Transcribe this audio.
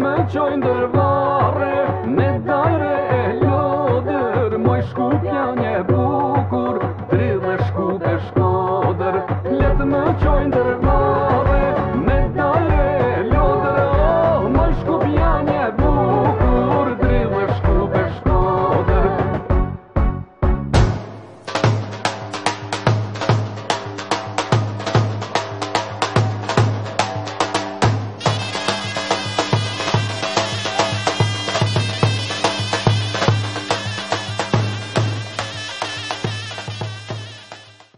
më qojnë dërvare Me dajre e lodër Moj shku pja një bukur Tri dhe shku pe